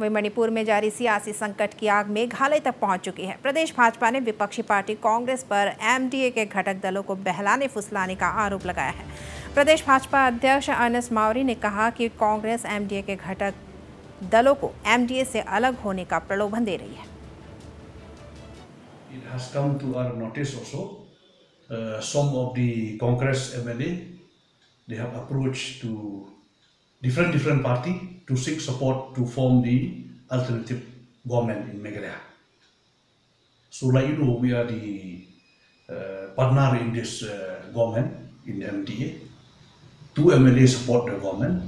वहीं मणिपुर में जारी सियासी संकट की आग मेघालय तक पहुँच चुकी है प्रदेश भाजपा ने विपक्षी पार्टी कांग्रेस पर एमडीए के घटक दलों को बहलाने फुसलाने का आरोप लगाया है प्रदेश भाजपा अध्यक्ष अनस मावरी ने कहा कि कांग्रेस एमडीए के घटक दलों को एमडीए से अलग होने का प्रलोभन दे रही है. Uh, some of the Congress MLA, they have approached to different different party to seek support to form the alternative government in Meghalaya. So, like you know, we are the uh, partner in this uh, government in MTA. Two MLA support the government,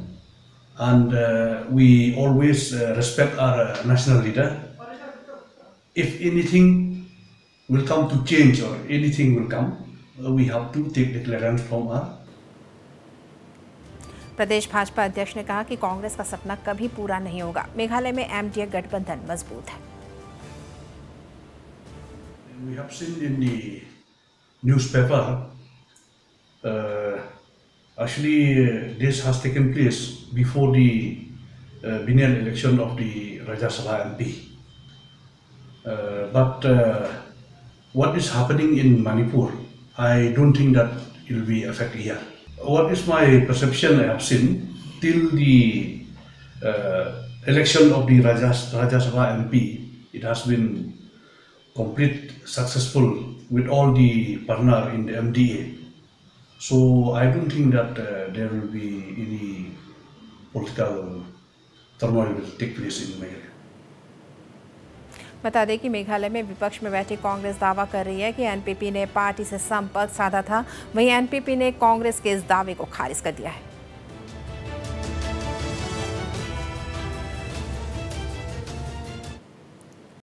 and uh, we always uh, respect our uh, national leader. If anything will come to change or anything will come, uh, we have to take the clearance from our प्रदेश भाजपा अध्यक्ष ने कहा कि कांग्रेस का सपना कभी पूरा नहीं होगा मेघालय में एमडीए गठबंधन मज़बूत है We uh, actually, uh, this has taken place before the uh, biennial election of the Rajya Sabha MP. Uh, but uh, what is happening in Manipur, I don't think that it will be affected here. What is my perception I have seen till the uh, election of the Rajya, Rajya MP, it has been complete successful with all the partner in the MDA. So I don't think that uh, there will be any political turmoil will take place in Meghalaya. बता दें कि मेघालय में विपक्ष में बैठी कांग्रेस दावा कर रही है कि एनपीपी ने पार्टी से संपर्क साधा था। वहीं एनपीपी ने कांग्रेस के इस दावे को खारिज कर दिया है।